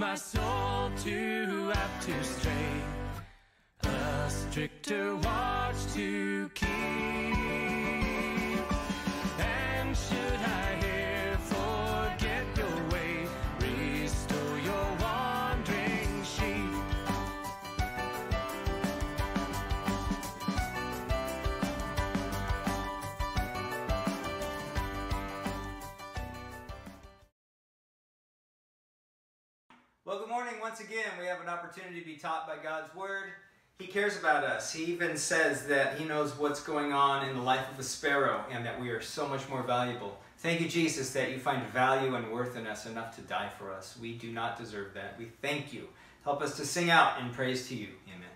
my soul too apt to stray. A stricter watch to keep. Once again. We have an opportunity to be taught by God's Word. He cares about us. He even says that He knows what's going on in the life of a sparrow and that we are so much more valuable. Thank you, Jesus, that you find value and worth in us enough to die for us. We do not deserve that. We thank you. Help us to sing out in praise to you. Amen.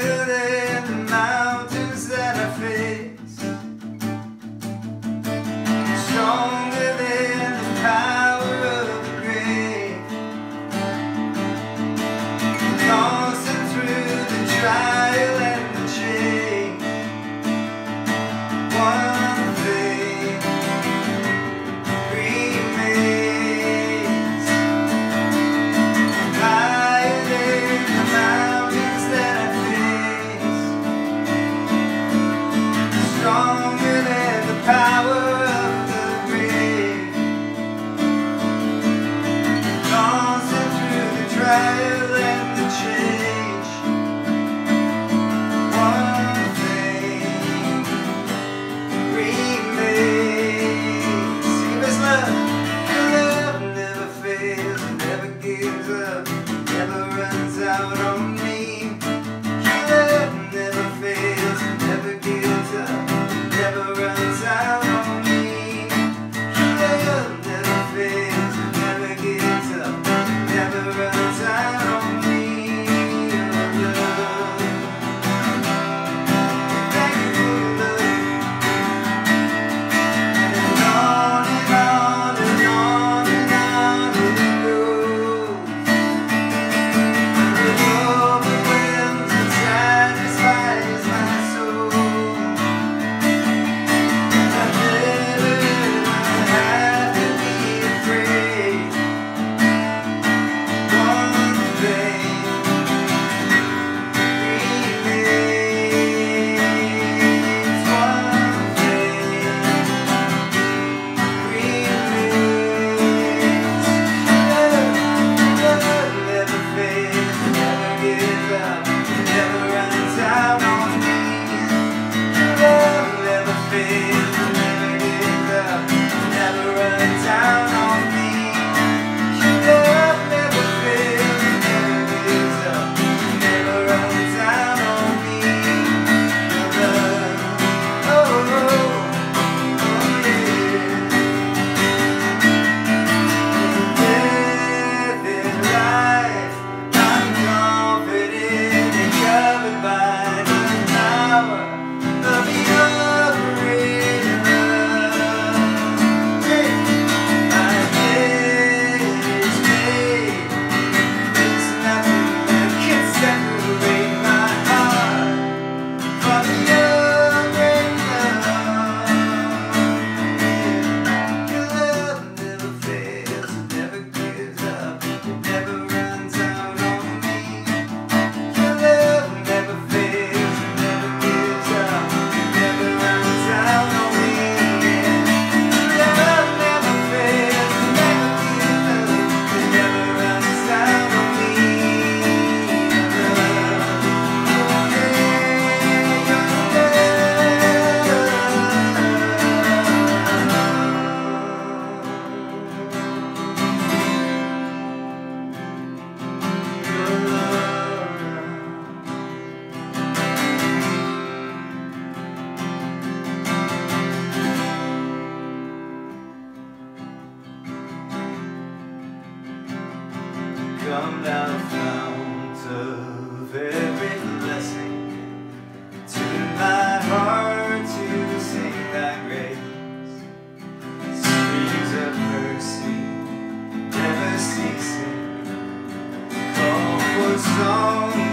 Here song.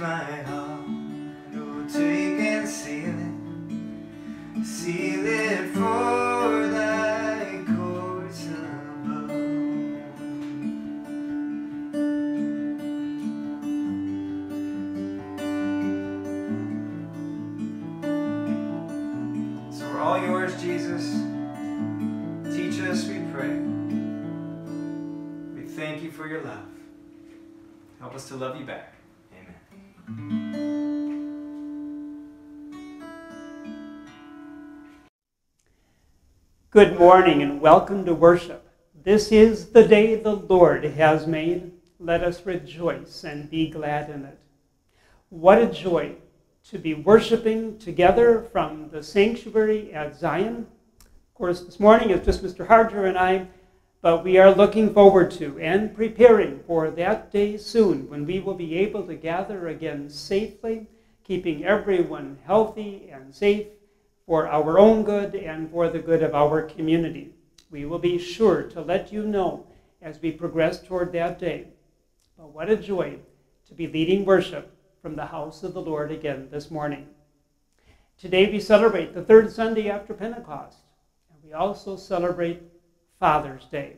my Good morning and welcome to worship. This is the day the Lord has made. Let us rejoice and be glad in it. What a joy to be worshiping together from the sanctuary at Zion. Of course, this morning it's just Mr. Harger and I, but we are looking forward to and preparing for that day soon when we will be able to gather again safely, keeping everyone healthy and safe for our own good and for the good of our community. We will be sure to let you know as we progress toward that day. But what a joy to be leading worship from the house of the Lord again this morning. Today we celebrate the third Sunday after Pentecost, and we also celebrate Father's Day.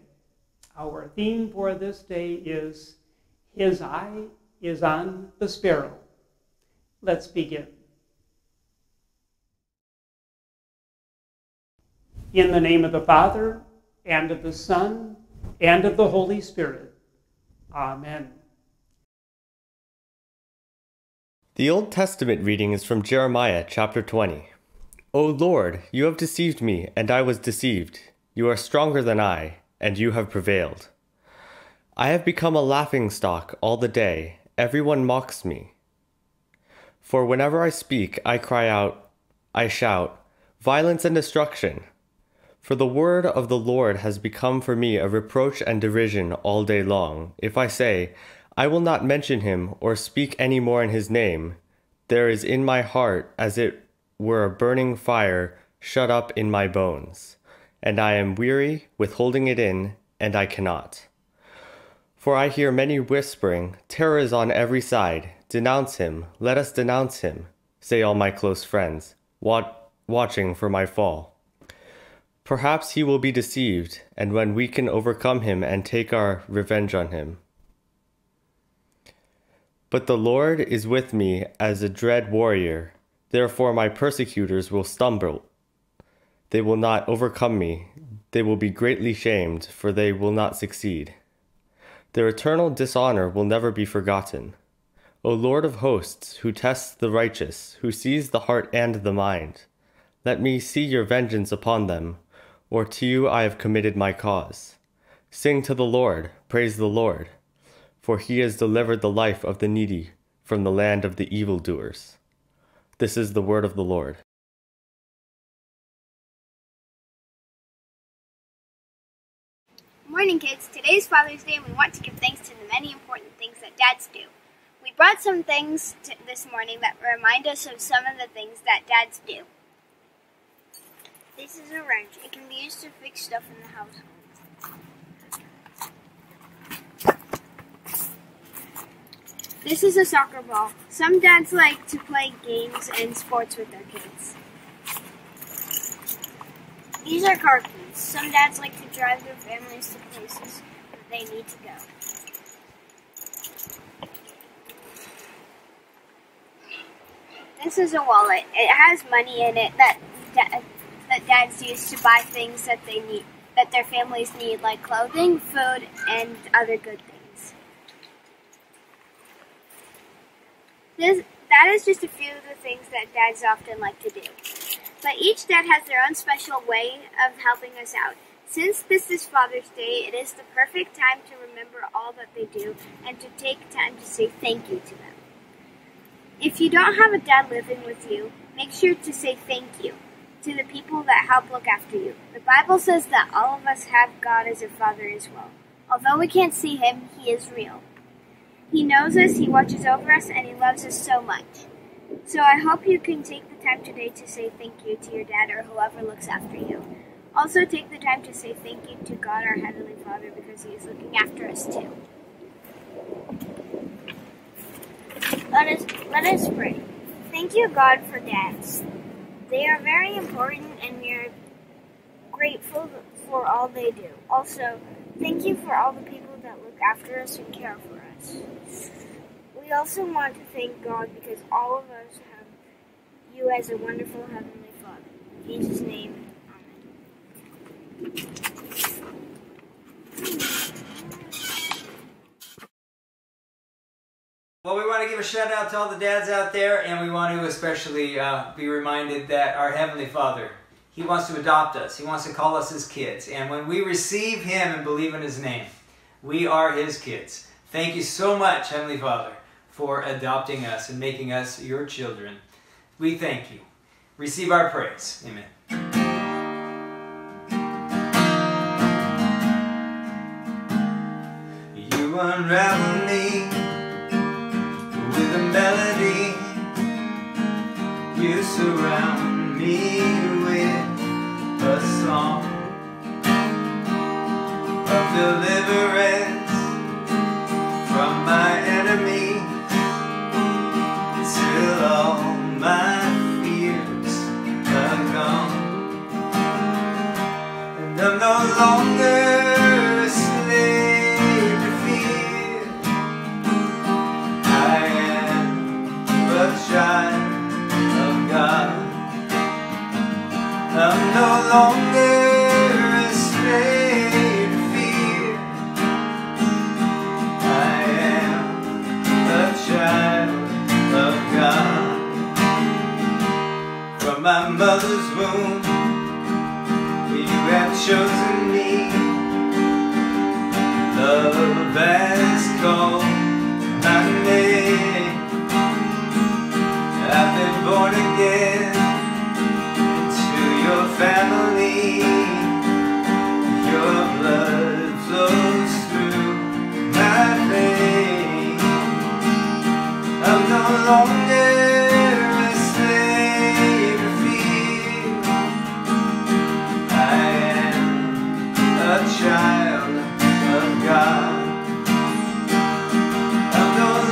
Our theme for this day is His Eye is on the Sparrow. Let's begin. In the name of the Father, and of the Son, and of the Holy Spirit. Amen. The Old Testament reading is from Jeremiah chapter 20. O Lord, you have deceived me, and I was deceived. You are stronger than I, and you have prevailed. I have become a laughing stock all the day. Everyone mocks me. For whenever I speak, I cry out, I shout, violence and destruction. For the word of the Lord has become for me a reproach and derision all day long. If I say, I will not mention him or speak any more in his name, there is in my heart as it were a burning fire shut up in my bones, and I am weary with holding it in, and I cannot. For I hear many whispering, Terror is on every side. Denounce him, let us denounce him, say all my close friends, watching for my fall. Perhaps he will be deceived, and when we can overcome him and take our revenge on him. But the Lord is with me as a dread warrior, therefore my persecutors will stumble. They will not overcome me, they will be greatly shamed, for they will not succeed. Their eternal dishonor will never be forgotten. O Lord of hosts, who tests the righteous, who sees the heart and the mind, let me see your vengeance upon them, or to you I have committed my cause. Sing to the Lord, praise the Lord, for he has delivered the life of the needy from the land of the evildoers. This is the word of the Lord. Morning, kids. Today is Father's Day, and we want to give thanks to the many important things that dads do. We brought some things this morning that remind us of some of the things that dads do. This is a wrench. It can be used to fix stuff in the household. This is a soccer ball. Some dads like to play games and sports with their kids. These are car keys. Some dads like to drive their families to places that they need to go. This is a wallet. It has money in it that that dads use to buy things that they need, that their families need, like clothing, food, and other good things. This that is just a few of the things that dads often like to do. But each dad has their own special way of helping us out. Since this is Father's Day, it is the perfect time to remember all that they do and to take time to say thank you to them. If you don't have a dad living with you, make sure to say thank you to the people that help look after you. The Bible says that all of us have God as a father as well. Although we can't see him, he is real. He knows us, he watches over us, and he loves us so much. So I hope you can take the time today to say thank you to your dad or whoever looks after you. Also, take the time to say thank you to God, our Heavenly Father, because He is looking after us too. Let us, let us pray. Thank you, God, for dads. They are very important and we are grateful for all they do. Also, thank you for all the people that look after us and care for us. We also want to thank God because all of us have you as a wonderful Heavenly Father. In Jesus' name, Well, we want to give a shout out to all the dads out there, and we want to especially uh, be reminded that our Heavenly Father, He wants to adopt us. He wants to call us His kids. And when we receive Him and believe in His name, we are His kids. Thank you so much, Heavenly Father, for adopting us and making us your children. We thank you. Receive our praise. Amen. You unravel me surround me with a song of deliverance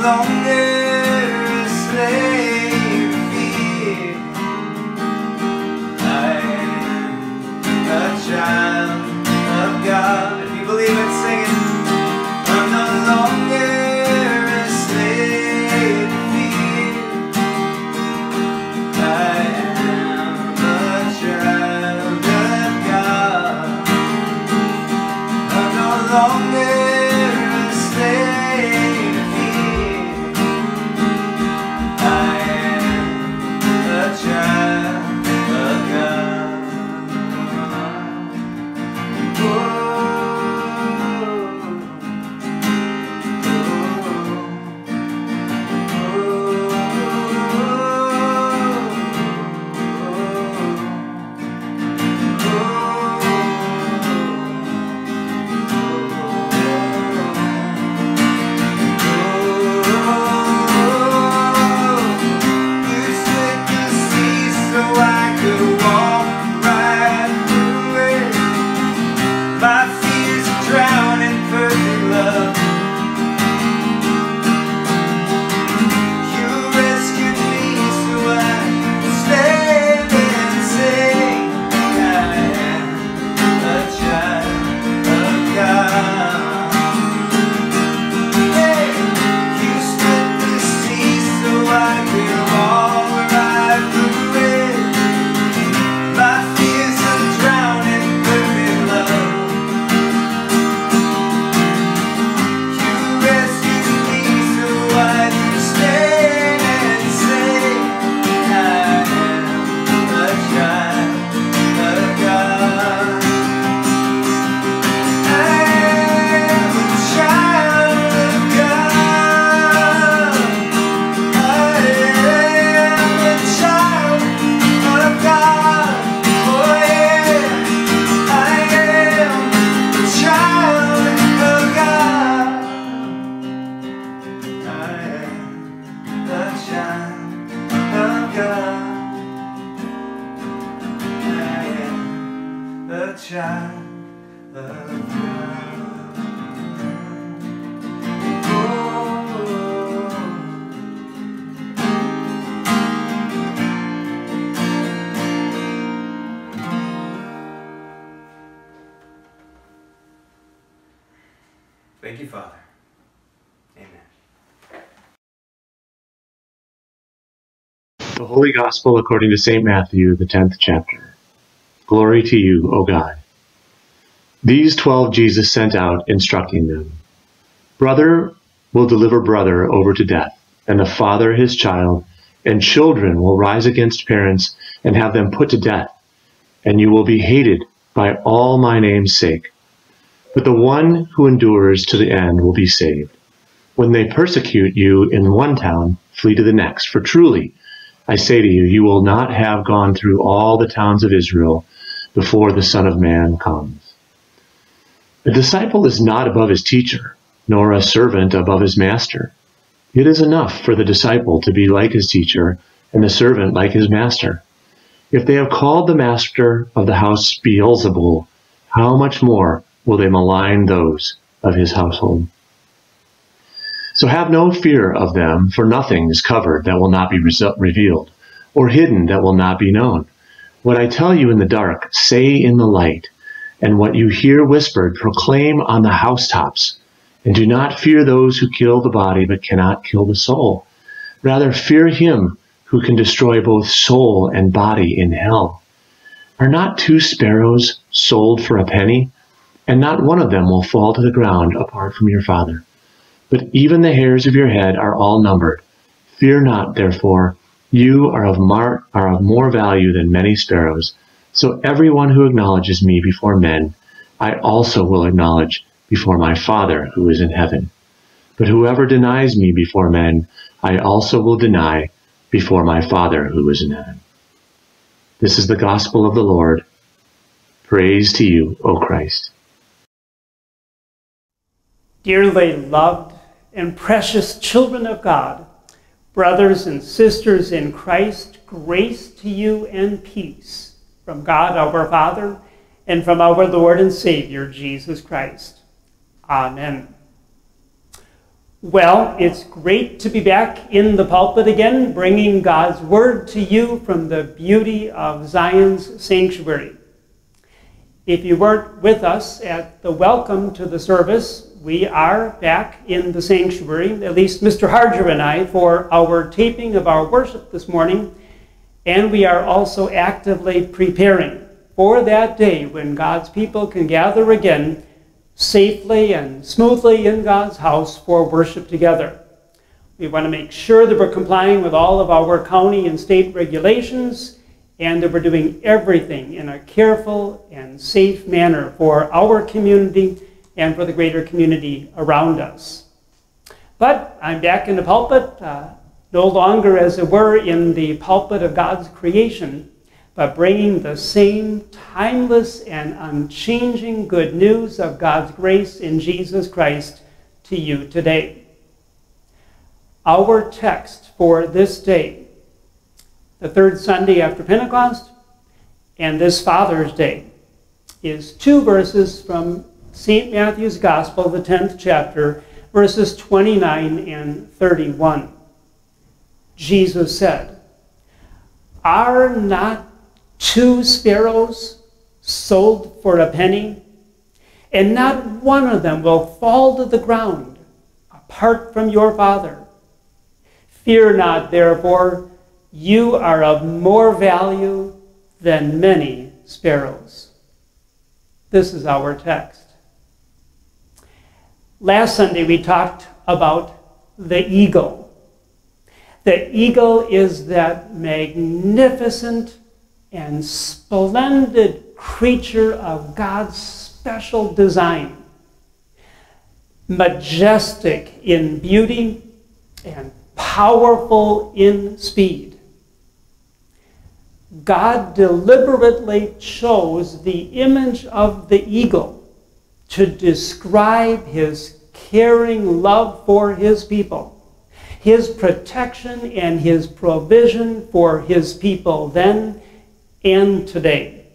alone The Holy Gospel according to St. Matthew, the 10th chapter. Glory to you, O God. These twelve Jesus sent out, instructing them Brother will deliver brother over to death, and the father his child, and children will rise against parents and have them put to death, and you will be hated by all my name's sake. But the one who endures to the end will be saved. When they persecute you in one town, flee to the next, for truly, I say to you, you will not have gone through all the towns of Israel before the Son of Man comes. A disciple is not above his teacher, nor a servant above his master. It is enough for the disciple to be like his teacher, and the servant like his master. If they have called the master of the house Beelzebul, how much more will they malign those of his household? So have no fear of them, for nothing is covered that will not be revealed, or hidden that will not be known. What I tell you in the dark, say in the light, and what you hear whispered, proclaim on the housetops. And do not fear those who kill the body, but cannot kill the soul. Rather, fear him who can destroy both soul and body in hell. Are not two sparrows sold for a penny? And not one of them will fall to the ground apart from your Father. But even the hairs of your head are all numbered. Fear not, therefore, you are of, mar- are of more value than many sparrows. So everyone who acknowledges me before men, I also will acknowledge before my Father who is in heaven. But whoever denies me before men, I also will deny before my Father who is in heaven. This is the gospel of the Lord. Praise to you, O Christ. Dearly loved and precious children of God, brothers and sisters in Christ, grace to you and peace from God our Father and from our Lord and Savior Jesus Christ. Amen. Well, it's great to be back in the pulpit again, bringing God's word to you from the beauty of Zion's sanctuary. If you weren't with us at the welcome to the service, we are back in the sanctuary, at least Mr. Harger and I, for our taping of our worship this morning. And we are also actively preparing for that day when God's people can gather again safely and smoothly in God's house for worship together. We want to make sure that we're complying with all of our county and state regulations and that we're doing everything in a careful and safe manner for our community and for the greater community around us. But I'm back in the pulpit, uh, no longer, as it were, in the pulpit of God's creation, but bringing the same timeless and unchanging good news of God's grace in Jesus Christ to you today. Our text for this day, the third Sunday after Pentecost, and this Father's Day, is two verses from St. Matthew's Gospel, the 10th chapter, verses 29 and 31. Jesus said, Are not two sparrows sold for a penny? And not one of them will fall to the ground apart from your Father. Fear not, therefore, you are of more value than many sparrows. This is our text. Last Sunday we talked about the eagle. The eagle is that magnificent and splendid creature of God's special design, majestic in beauty and powerful in speed. God deliberately chose the image of the eagle to describe his caring love for his people, his protection and his provision for his people then and today.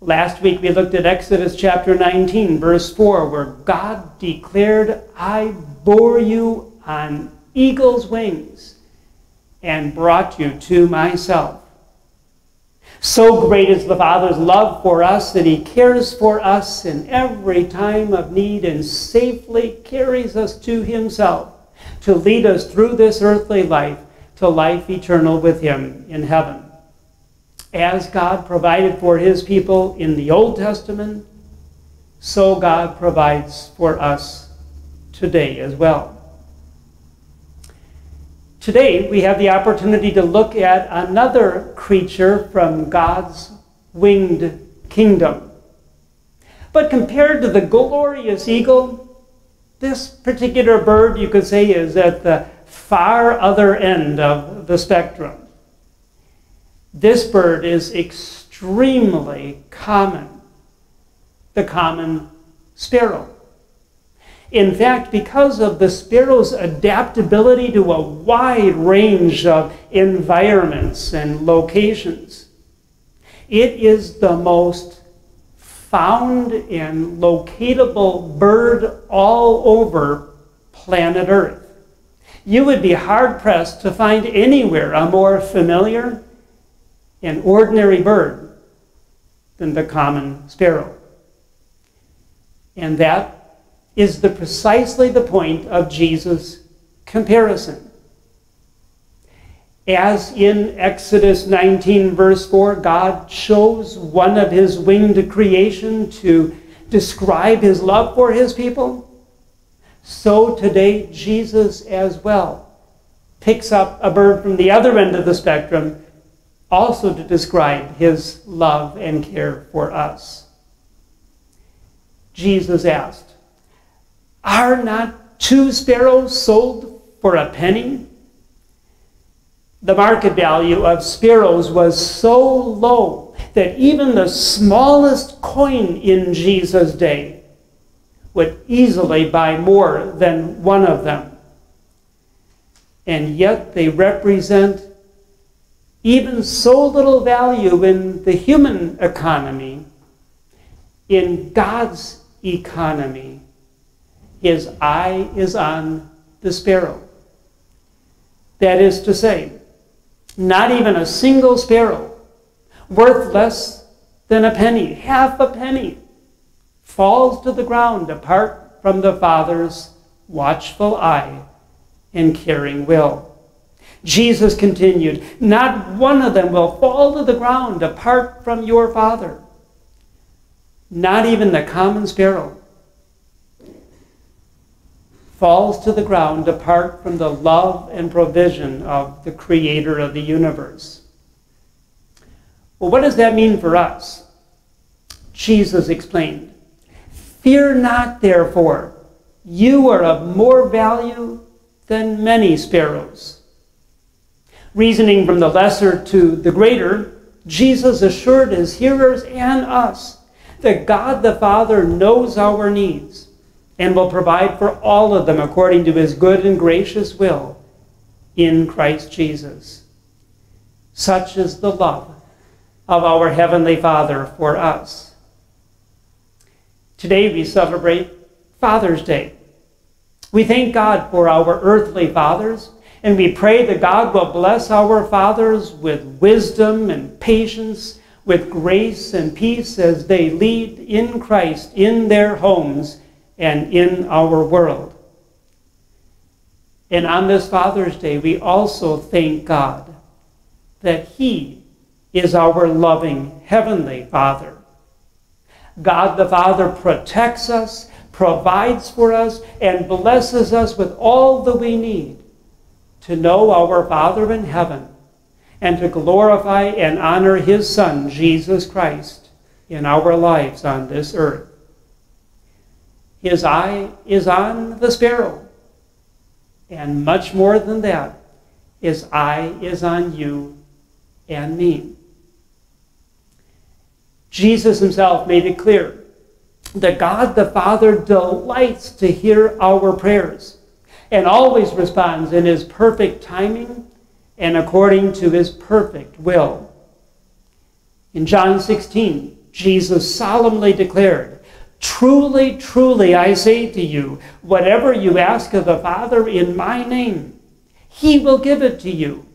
Last week we looked at Exodus chapter 19, verse 4, where God declared, I bore you on eagle's wings and brought you to myself. So great is the Father's love for us that He cares for us in every time of need and safely carries us to Himself to lead us through this earthly life to life eternal with Him in heaven. As God provided for His people in the Old Testament, so God provides for us today as well. Today, we have the opportunity to look at another creature from God's winged kingdom. But compared to the glorious eagle, this particular bird, you could say, is at the far other end of the spectrum. This bird is extremely common, the common sparrow. In fact, because of the sparrow's adaptability to a wide range of environments and locations, it is the most found and locatable bird all over planet Earth. You would be hard pressed to find anywhere a more familiar and ordinary bird than the common sparrow. And that is the precisely the point of Jesus' comparison. As in Exodus 19, verse 4, God chose one of his winged creation to describe his love for his people, so today Jesus as well picks up a bird from the other end of the spectrum also to describe his love and care for us. Jesus asked, are not two sparrows sold for a penny? The market value of sparrows was so low that even the smallest coin in Jesus' day would easily buy more than one of them. And yet they represent even so little value in the human economy, in God's economy his eye is on the sparrow. That is to say, not even a single sparrow, worth less than a penny, half a penny, falls to the ground apart from the Father's watchful eye and caring will. Jesus continued, Not one of them will fall to the ground apart from your Father. Not even the common sparrow falls to the ground apart from the love and provision of the creator of the universe. Well, what does that mean for us? Jesus explained Fear not, therefore, you are of more value than many sparrows. Reasoning from the lesser to the greater, Jesus assured his hearers and us that God the Father knows our needs and will provide for all of them according to his good and gracious will in Christ Jesus. Such is the love of our Heavenly Father for us. Today we celebrate Father's Day. We thank God for our earthly fathers, and we pray that God will bless our fathers with wisdom and patience, with grace and peace as they lead in Christ in their homes and in our world. And on this Father's Day, we also thank God that He is our loving Heavenly Father. God the Father protects us, provides for us, and blesses us with all that we need to know our Father in heaven and to glorify and honor His Son, Jesus Christ, in our lives on this earth. His eye is on the sparrow. And much more than that, his eye is on you and me. Jesus himself made it clear that God the Father delights to hear our prayers. and always responds in his perfect timing and according to his perfect will. In John 16, Jesus solemnly declared, Truly, truly, I say to you, whatever you ask of the Father in my name, he will give it to you.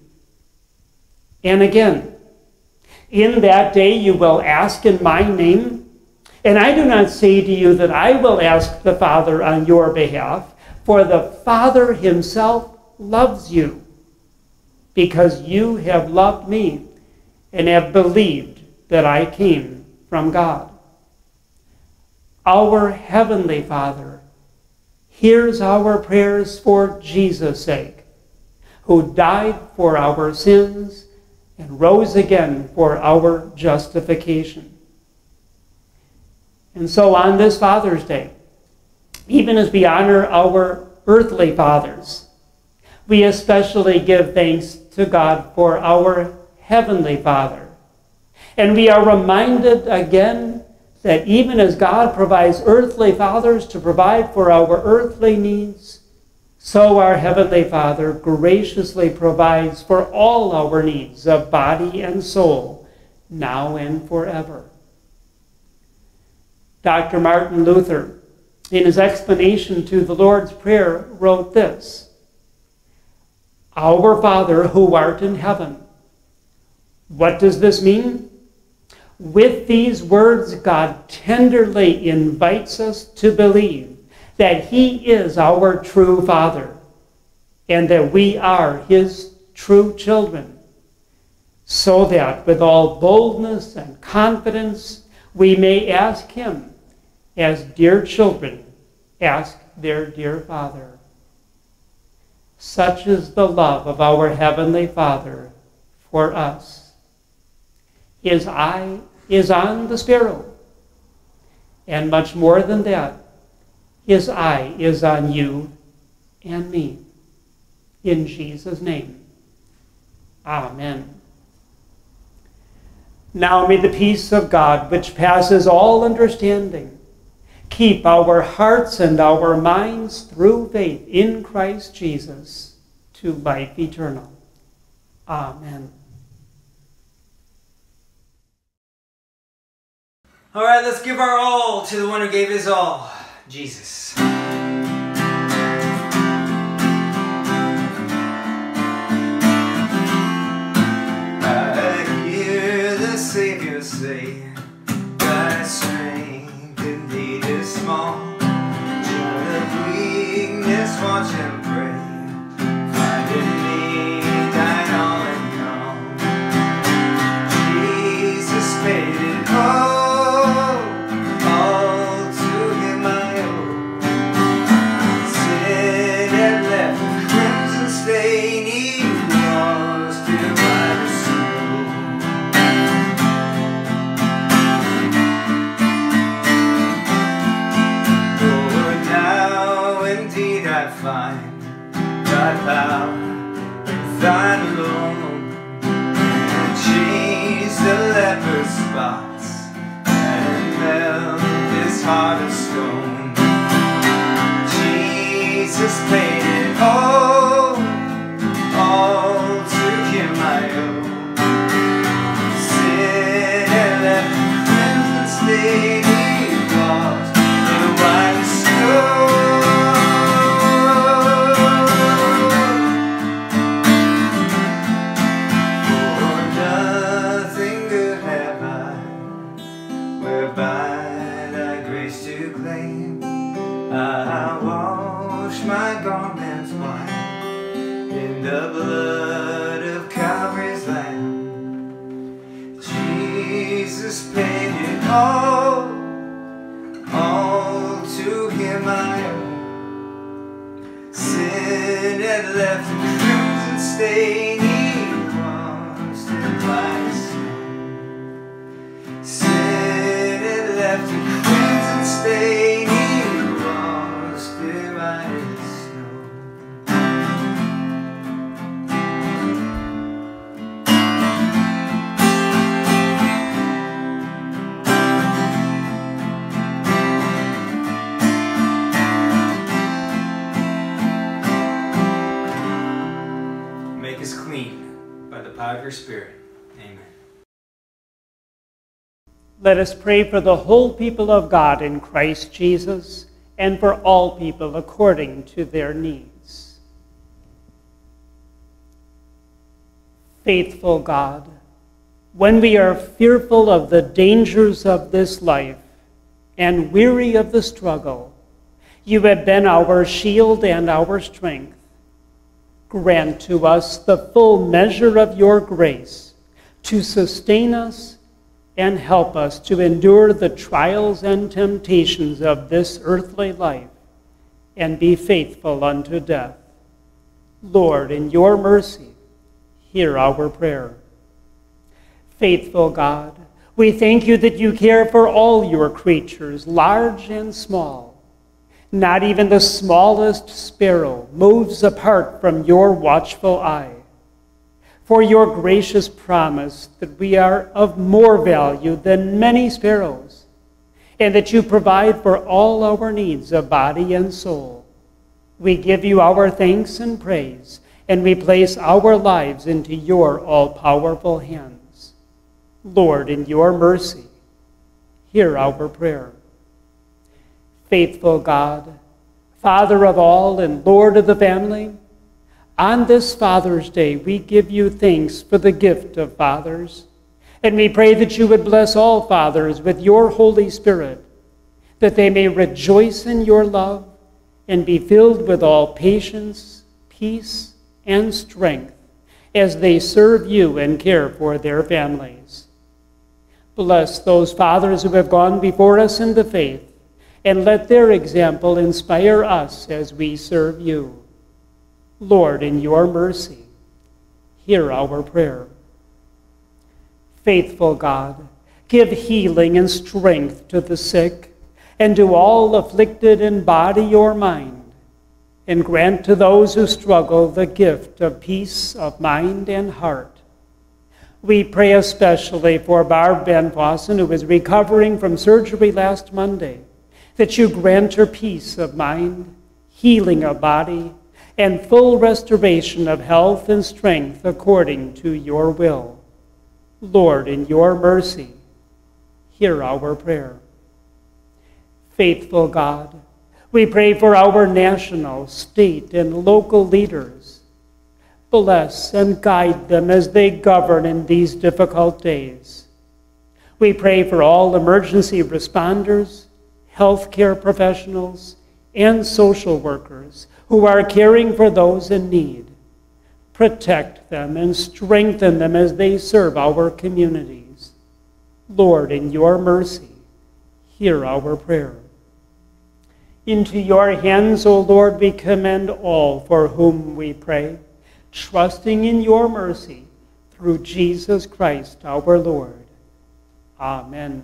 And again, in that day you will ask in my name. And I do not say to you that I will ask the Father on your behalf, for the Father himself loves you, because you have loved me and have believed that I came from God. Our Heavenly Father hears our prayers for Jesus' sake, who died for our sins and rose again for our justification. And so on this Father's Day, even as we honor our earthly fathers, we especially give thanks to God for our Heavenly Father. And we are reminded again that even as God provides earthly fathers to provide for our earthly needs, so our Heavenly Father graciously provides for all our needs of body and soul, now and forever. Dr. Martin Luther, in his explanation to the Lord's Prayer, wrote this Our Father who art in heaven. What does this mean? With these words, God tenderly invites us to believe that He is our true Father and that we are His true children, so that with all boldness and confidence we may ask Him as dear children ask their dear Father. Such is the love of our Heavenly Father for us. His eye is on the sparrow, and much more than that, his eye is on you and me. In Jesus' name. Amen. Now may the peace of God, which passes all understanding, keep our hearts and our minds through faith in Christ Jesus to life eternal. Amen. All right, let's give our all to the one who gave his all, Jesus. Let us pray for the whole people of God in Christ Jesus and for all people according to their needs. Faithful God, when we are fearful of the dangers of this life and weary of the struggle, you have been our shield and our strength. Grant to us the full measure of your grace to sustain us and help us to endure the trials and temptations of this earthly life and be faithful unto death. Lord, in your mercy, hear our prayer. Faithful God, we thank you that you care for all your creatures, large and small. Not even the smallest sparrow moves apart from your watchful eye. For your gracious promise that we are of more value than many sparrows, and that you provide for all our needs of body and soul. We give you our thanks and praise, and we place our lives into your all powerful hands. Lord, in your mercy, hear our prayer. Faithful God, Father of all and Lord of the family, on this Father's Day, we give you thanks for the gift of fathers, and we pray that you would bless all fathers with your Holy Spirit, that they may rejoice in your love and be filled with all patience, peace, and strength as they serve you and care for their families. Bless those fathers who have gone before us in the faith, and let their example inspire us as we serve you. Lord, in your mercy, hear our prayer. Faithful God, give healing and strength to the sick and to all afflicted in body or mind, and grant to those who struggle the gift of peace of mind and heart we pray especially for Barb Van Vossen, who is recovering from surgery last Monday, that you grant her peace of mind, healing of body, and full restoration of health and strength according to your will. Lord, in your mercy, hear our prayer. Faithful God, we pray for our national, state, and local leaders bless and guide them as they govern in these difficult days. We pray for all emergency responders, healthcare professionals, and social workers who are caring for those in need. Protect them and strengthen them as they serve our communities. Lord, in your mercy, hear our prayer. Into your hands, O Lord, we commend all for whom we pray trusting in your mercy through Jesus Christ our Lord. Amen.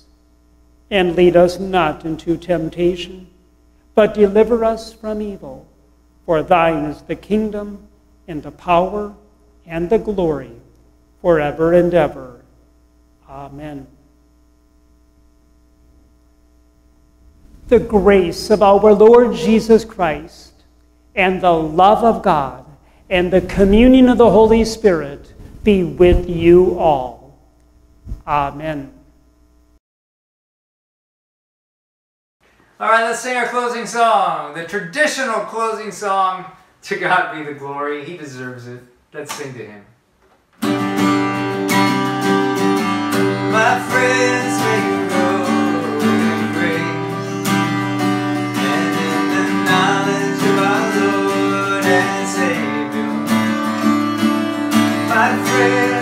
And lead us not into temptation, but deliver us from evil. For thine is the kingdom, and the power, and the glory, forever and ever. Amen. The grace of our Lord Jesus Christ and the love of God and the communion of the Holy Spirit be with you all. Amen. All right, let's sing our closing song, the traditional closing song. To God be the glory. He deserves it. Let's sing to him. My friends, may grow in grace and in the knowledge of our Lord and Savior my friends